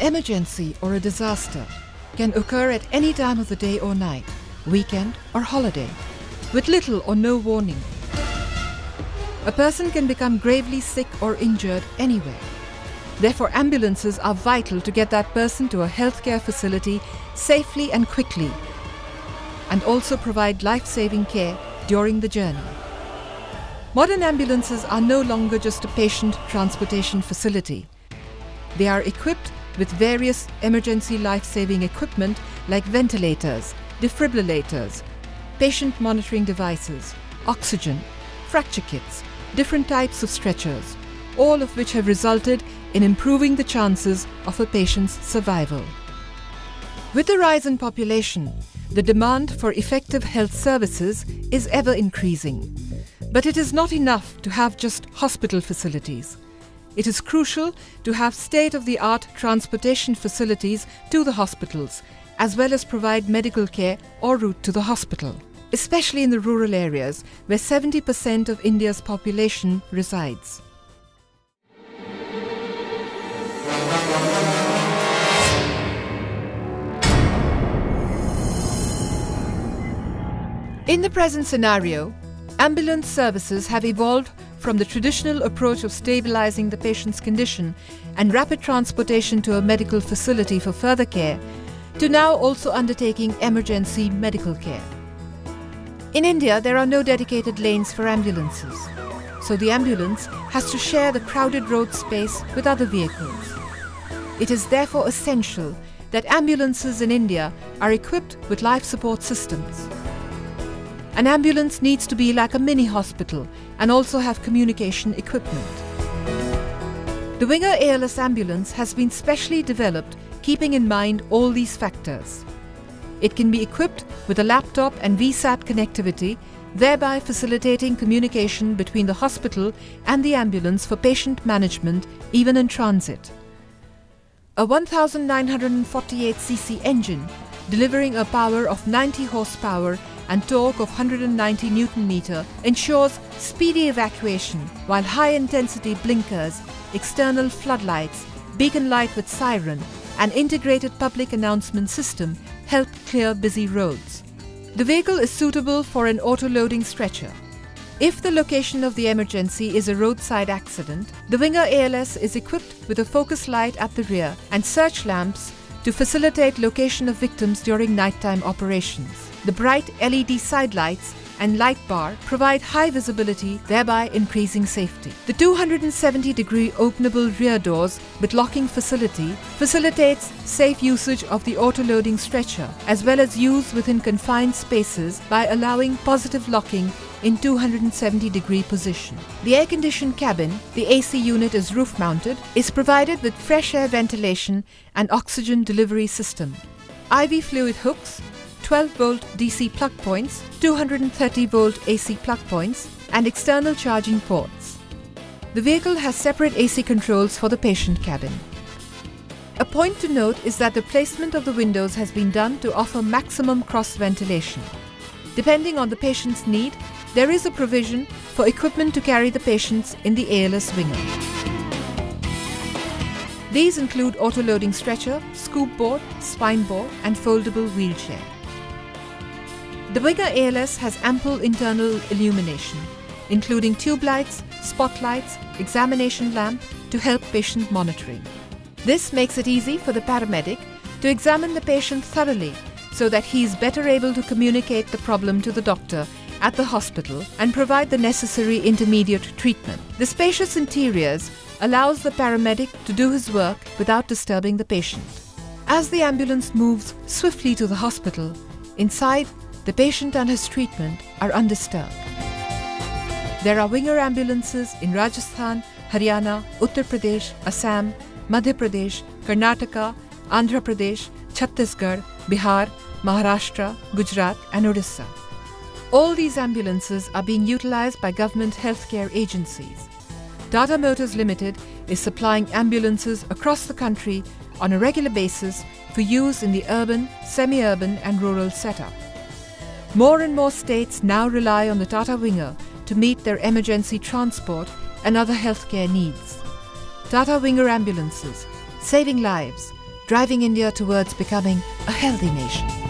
emergency or a disaster can occur at any time of the day or night, weekend or holiday, with little or no warning. A person can become gravely sick or injured anywhere. Therefore, ambulances are vital to get that person to a healthcare facility safely and quickly, and also provide life saving care during the journey. Modern ambulances are no longer just a patient transportation facility. They are equipped with various emergency life saving equipment like ventilators, defibrillators, patient monitoring devices, oxygen, fracture kits, different types of stretchers, all of which have resulted in improving the chances of a patient's survival. With the rise in population, the demand for effective health services is ever increasing. But it is not enough to have just hospital facilities. It is crucial to have state of the art transportation facilities to the hospitals, as well as provide medical care or route to the hospital, especially in the rural areas where 70% of India's population resides. In the present scenario, ambulance services have evolved from the traditional approach of stabilizing the patient's condition and rapid transportation to a medical facility for further care to now also undertaking emergency medical care. In India, there are no dedicated lanes for ambulances, so the ambulance has to share the crowded road space with other vehicles. It is therefore essential that ambulances in India are equipped with life support systems. An ambulance needs to be like a mini hospital and also have communication equipment. The Winger ALS ambulance has been specially developed keeping in mind all these factors. It can be equipped with a laptop and VSAT connectivity, thereby facilitating communication between the hospital and the ambulance for patient management even in transit. A 1948cc engine delivering a power of 90 horsepower and torque of 190 Newton meter ensures speedy evacuation while high intensity blinkers, external floodlights, beacon light with siren and integrated public announcement system help clear busy roads. The vehicle is suitable for an auto-loading stretcher. If the location of the emergency is a roadside accident, the Winger ALS is equipped with a focus light at the rear and search lamps to facilitate location of victims during nighttime operations. The bright LED side lights and light bar provide high visibility, thereby increasing safety. The 270 degree openable rear doors with locking facility facilitates safe usage of the auto-loading stretcher as well as use within confined spaces by allowing positive locking in 270 degree position. The air-conditioned cabin, the AC unit is roof mounted, is provided with fresh air ventilation and oxygen delivery system. IV fluid hooks 12 volt DC plug points, 230 volt AC plug points, and external charging ports. The vehicle has separate AC controls for the patient cabin. A point to note is that the placement of the windows has been done to offer maximum cross ventilation. Depending on the patient's need, there is a provision for equipment to carry the patients in the ALS winger. These include auto-loading stretcher, scoop board, spine board and foldable wheelchair. The Winger ALS has ample internal illumination, including tube lights, spotlights, examination lamp to help patient monitoring. This makes it easy for the paramedic to examine the patient thoroughly so that he is better able to communicate the problem to the doctor at the hospital and provide the necessary intermediate treatment. The spacious interiors allows the paramedic to do his work without disturbing the patient. As the ambulance moves swiftly to the hospital, inside the patient and his treatment are undisturbed. There are winger ambulances in Rajasthan, Haryana, Uttar Pradesh, Assam, Madhya Pradesh, Karnataka, Andhra Pradesh, Chhattisgarh, Bihar, Maharashtra, Gujarat, and Odisha. All these ambulances are being utilized by government healthcare agencies. Tata Motors Limited is supplying ambulances across the country on a regular basis for use in the urban, semi urban, and rural setup. More and more states now rely on the Tata Winger to meet their emergency transport and other healthcare needs. Tata Winger ambulances, saving lives, driving India towards becoming a healthy nation.